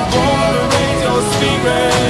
I wanna raise your spirits